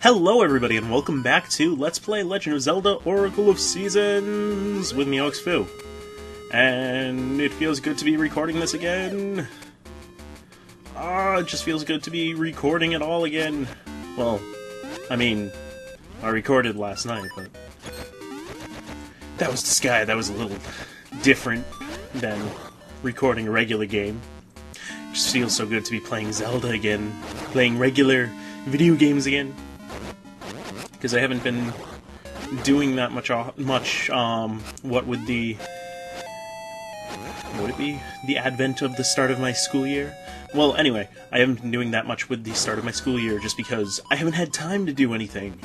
Hello, everybody, and welcome back to Let's Play Legend of Zelda Oracle of Seasons with me, 0xfoo. And it feels good to be recording this again. Ah, it just feels good to be recording it all again. Well, I mean, I recorded last night, but that was the sky. That was a little different than recording a regular game. It just feels so good to be playing Zelda again, playing regular video games again. Because I haven't been doing that much, much. Um, what would the would it be the advent of the start of my school year? Well, anyway, I haven't been doing that much with the start of my school year just because I haven't had time to do anything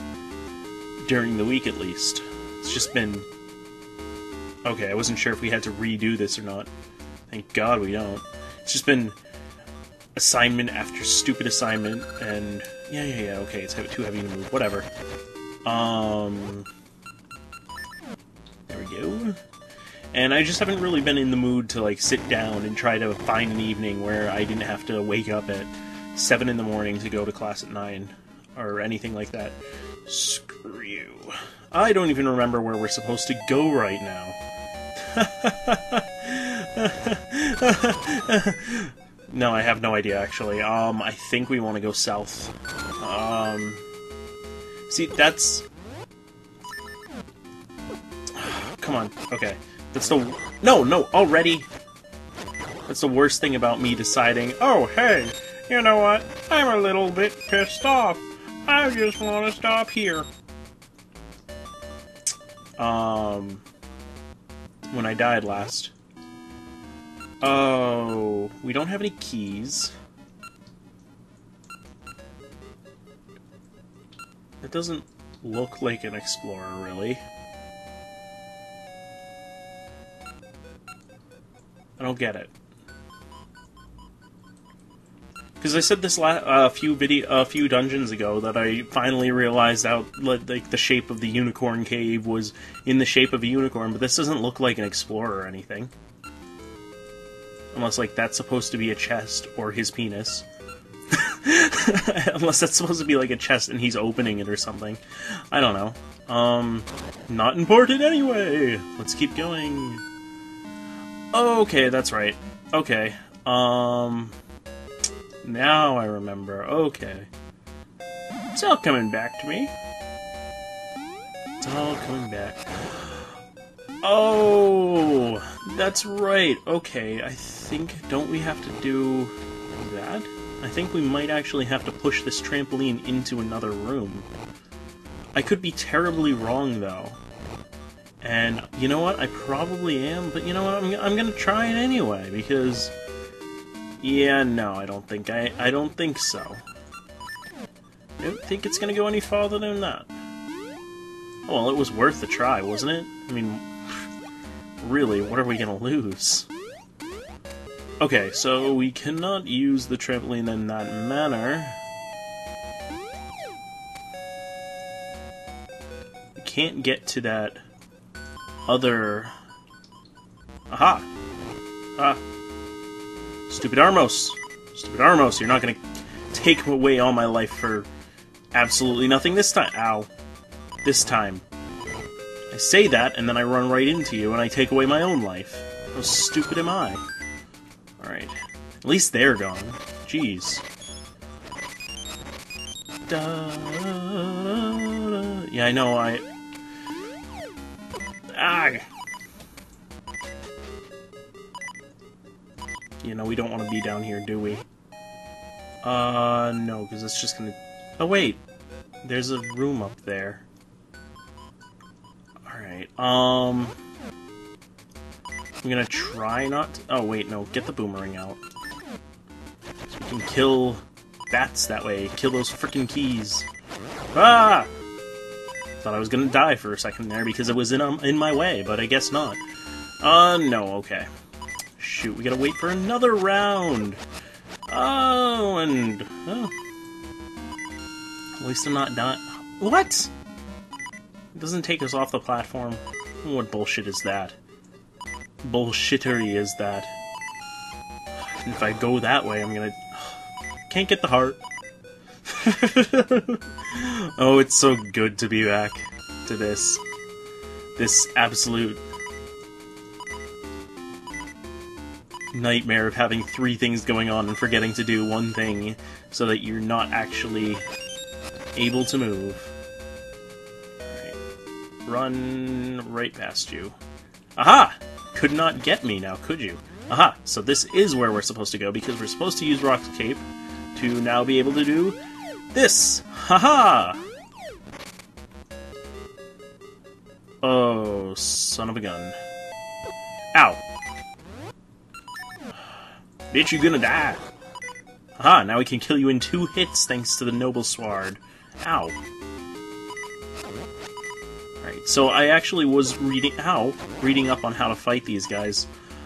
during the week, at least. It's just been okay. I wasn't sure if we had to redo this or not. Thank God we don't. It's just been assignment after stupid assignment, and yeah, yeah, yeah. Okay, it's too heavy to move. Whatever. Um, there we go. And I just haven't really been in the mood to like sit down and try to find an evening where I didn't have to wake up at seven in the morning to go to class at nine or anything like that. Screw you. I don't even remember where we're supposed to go right now. no, I have no idea actually. Um, I think we want to go south. Um, see, that's. Come on. Okay. That's the no, no, already. That's the worst thing about me deciding. Oh, hey, you know what? I'm a little bit pissed off. I just want to stop here. Um, when I died last. Oh, we don't have any keys. It doesn't look like an explorer, really. I don't get it. Because I said this a uh, few video, a uh, few dungeons ago that I finally realized out like the shape of the unicorn cave was in the shape of a unicorn, but this doesn't look like an explorer or anything. Unless like that's supposed to be a chest or his penis. Unless that's supposed to be like a chest and he's opening it or something. I don't know. Um, not important anyway. Let's keep going. Okay, that's right. Okay. Um. Now I remember. Okay. It's all coming back to me. It's all coming back. Oh, that's right. Okay, I think, don't we have to do that? I think we might actually have to push this trampoline into another room. I could be terribly wrong, though. And you know what? I probably am, but you know what? I'm, I'm gonna try it anyway, because... Yeah, no, I don't think I... I don't think so. I don't think it's gonna go any farther than that. Well, it was worth the try, wasn't it? I mean, really, what are we gonna lose? Okay, so we cannot use the trampoline in that manner. We can't get to that other... Aha! Ah. Stupid Armos! Stupid Armos, you're not gonna take away all my life for absolutely nothing this time. Ow. This time. I say that, and then I run right into you, and I take away my own life. How stupid am I? Alright. At least they're gone. Jeez. Da, da, da. Yeah, I know, I... Ah! You know, we don't want to be down here, do we? Uh, no, because it's just gonna... Oh, wait! There's a room up there. Alright, um... I'm gonna try not to... Oh, wait, no. Get the boomerang out. So we can kill bats that way. Kill those freaking keys. Ah! Thought I was gonna die for a second there because it was in um, in my way, but I guess not. Uh, no, okay. Shoot, we gotta wait for another round! Oh, and... Oh. At least I'm not done. What? It doesn't take us off the platform. What bullshit is that? Bullshittery is that? If I go that way, I'm gonna... Can't get the heart. oh, it's so good to be back to this. This absolute nightmare of having three things going on and forgetting to do one thing so that you're not actually able to move. Run right past you. Aha! Could not get me now, could you? Aha! So this is where we're supposed to go because we're supposed to use Roc's Cape to now be able to do this! Haha! -ha! Oh, son of a gun. Ow! Bitch, you gonna die! Aha, now we can kill you in two hits thanks to the Noble Sword. Ow. Alright, so I actually was reading- ow! Reading up on how to fight these guys.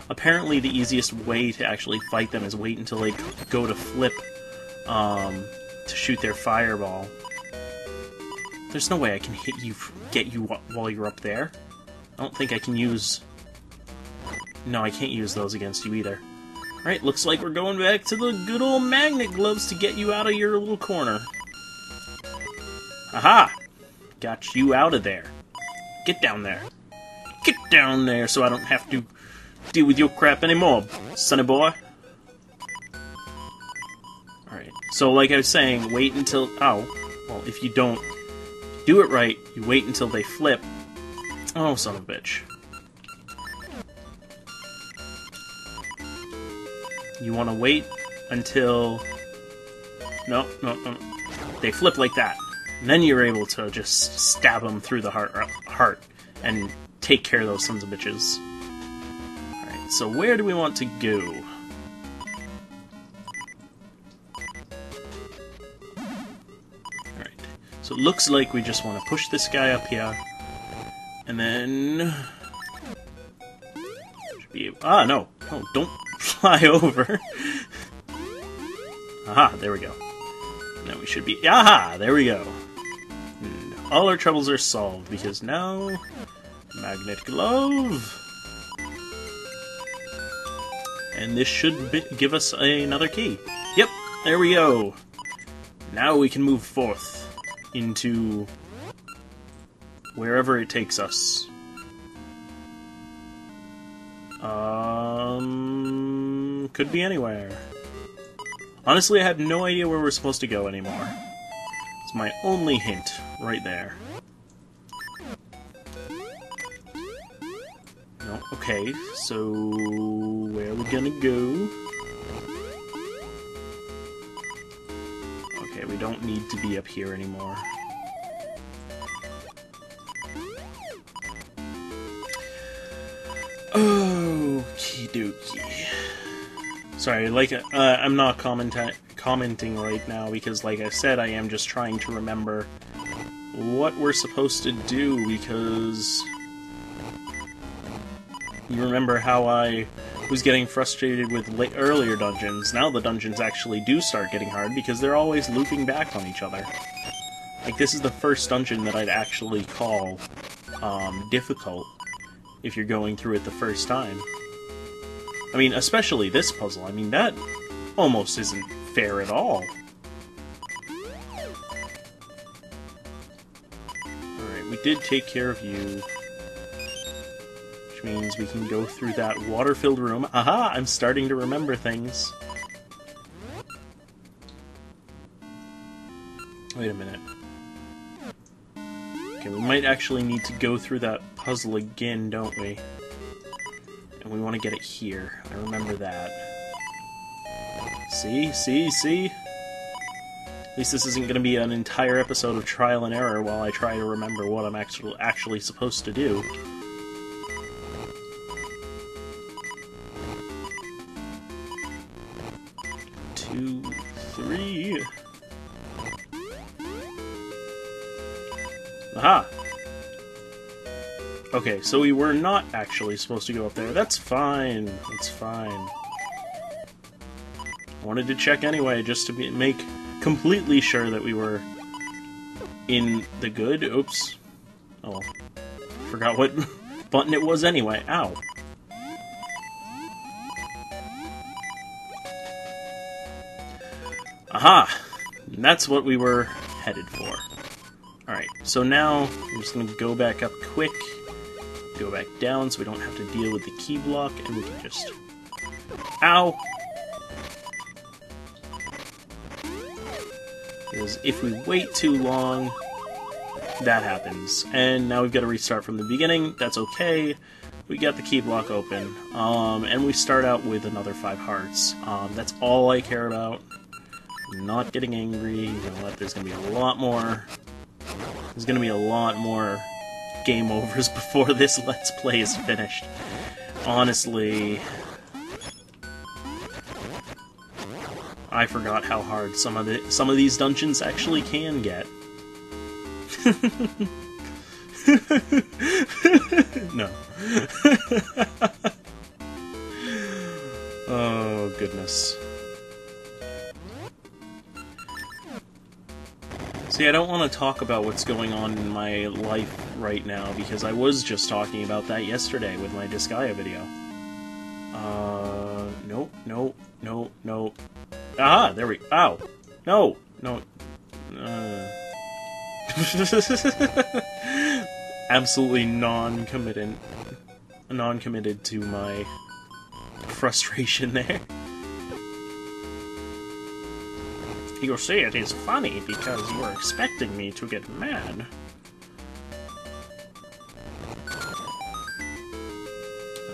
Apparently the easiest way to actually fight them is wait until they go to flip, um, to shoot their fireball. There's no way I can hit you, get you while you're up there. I don't think I can use... No, I can't use those against you either. Right, looks like we're going back to the good old magnet gloves to get you out of your little corner. Aha! Got you out of there. Get down there. Get down there so I don't have to deal with your crap anymore, sonny boy. Alright, so like I was saying, wait until... Oh, well, if you don't do it right, you wait until they flip. Oh, son of a bitch. You want to wait until... No, no, no. They flip like that. And then you're able to just stab them through the heart, heart and take care of those sons of bitches. Alright, so where do we want to go? Alright, so it looks like we just want to push this guy up here. And then... Should be... Ah, no. No, don't fly over. Aha, there we go. Now we should be... Aha, there we go. All our troubles are solved, because now... Magnet Glove! And this should be, give us another key. Yep, there we go. Now we can move forth into wherever it takes us. Um, could be anywhere. Honestly, I have no idea where we're supposed to go anymore. It's my only hint, right there. No, okay, so where are we gonna go? Okay, we don't need to be up here anymore. Okie dokie. Sorry, like, uh, I'm not commenta commenting right now because, like I said, I am just trying to remember what we're supposed to do because... You remember how I was getting frustrated with earlier dungeons. Now the dungeons actually do start getting hard because they're always looping back on each other. Like, this is the first dungeon that I'd actually call um, difficult if you're going through it the first time. I mean, especially this puzzle. I mean, that almost isn't fair at all. Alright, we did take care of you. Which means we can go through that water-filled room. Aha! I'm starting to remember things. Wait a minute. Okay, we might actually need to go through that puzzle again, don't we? And we want to get it here. I remember that. See? See? See? At least this isn't going to be an entire episode of trial and error while I try to remember what I'm actually actually supposed to do. Two, three... Aha! Okay, so we were not actually supposed to go up there. That's fine. It's fine. Wanted to check anyway, just to be, make completely sure that we were in the good. Oops. Oh, forgot what button it was anyway. Ow. Aha! And that's what we were headed for. Alright, so now I'm just going to go back up quick, go back down so we don't have to deal with the key block, and we can just... Ow! Because if we wait too long, that happens. And now we've got to restart from the beginning. That's okay. We got the key block open. Um, and we start out with another five hearts. Um, that's all I care about. I'm not getting angry. You know what? There's going to be a lot more... There's going to be a lot more game overs before this Let's Play is finished. Honestly... I forgot how hard some of the some of these dungeons actually can get. no. oh, goodness. See, I don't want to talk about what's going on in my life right now, because I was just talking about that yesterday with my Disgaea video. Uh, nope, nope, nope, nope. Aha, there we- ow! No! No. Uh... Absolutely non-committed, non-committed to my frustration there. You see, it is funny because you were expecting me to get mad.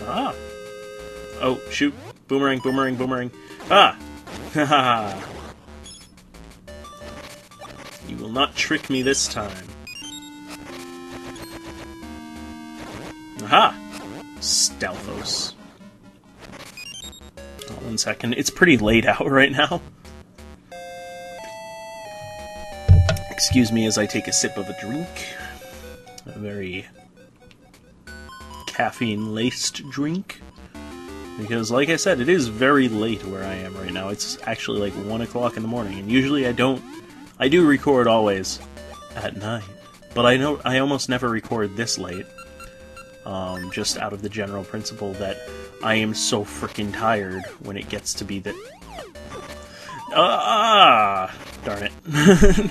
Ah. Oh, shoot. Boomerang, boomerang, boomerang. Ah! You will not trick me this time. Aha! Stalfos. Oh, one second. It's pretty late out right now. Excuse me as I take a sip of a drink. A very caffeine-laced drink. Because, like I said, it is very late where I am right now. It's actually like 1 o'clock in the morning, and usually I don't... I do record always at night, but I know I almost never record this late. Um, just out of the general principle that I am so freaking tired when it gets to be that... Ah! Darn it.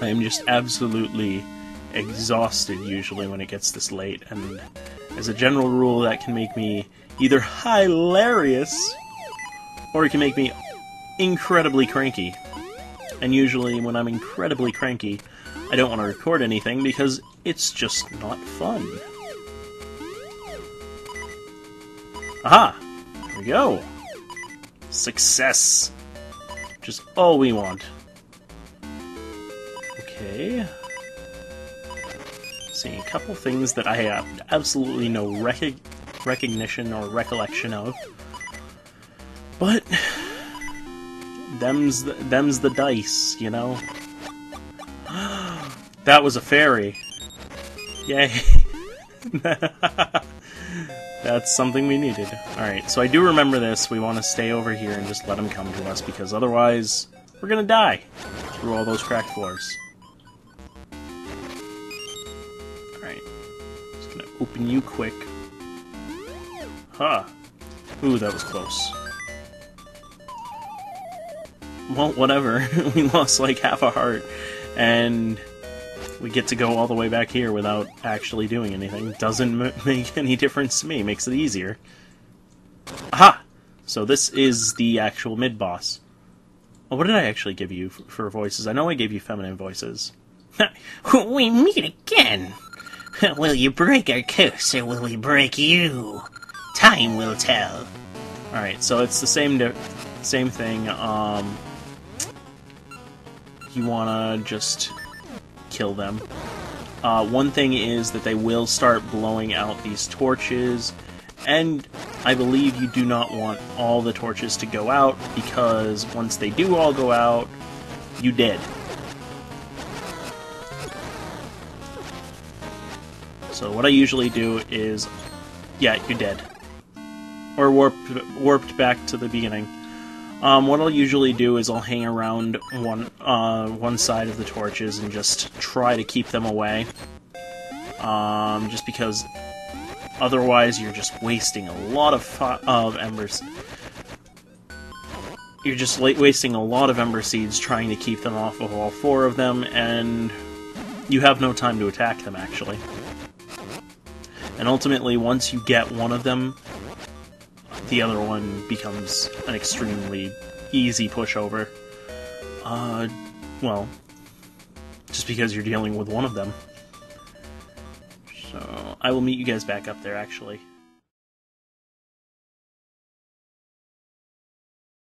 I am just absolutely exhausted usually when it gets this late, and as a general rule, that can make me either hilarious or it can make me incredibly cranky. And usually, when I'm incredibly cranky, I don't want to record anything because it's just not fun. Aha! There we go! Success! Just all we want. Okay. See, a couple things that I have absolutely no rec recognition or recollection of. But... Them's the, them's the dice, you know? that was a fairy. Yay. That's something we needed. Alright, so I do remember this. We want to stay over here and just let them come to us, because otherwise we're gonna die through all those cracked floors. Alright. Just gonna open you quick. Huh. Ooh, that was close. Well, whatever. we lost like half a heart, and we get to go all the way back here without actually doing anything. Doesn't make any difference to me. Makes it easier. Aha! So this is the actual mid-boss. Oh, what did I actually give you for voices? I know I gave you feminine voices. we meet again! Will you break our curse, or will we break you? Time will tell. Alright, so it's the same same thing. Um, you wanna just kill them. Uh, one thing is that they will start blowing out these torches, and I believe you do not want all the torches to go out, because once they do all go out, you dead. So what I usually do is, yeah, you're dead. Or warped, warped back to the beginning. Um, what I'll usually do is I'll hang around one uh, one side of the torches and just try to keep them away. Um, just because otherwise you're just wasting a lot of of embers. you're just wasting a lot of Ember Seeds trying to keep them off of all four of them, and you have no time to attack them, actually. And ultimately, once you get one of them, the other one becomes an extremely easy pushover. Uh, well, just because you're dealing with one of them. So, I will meet you guys back up there, actually.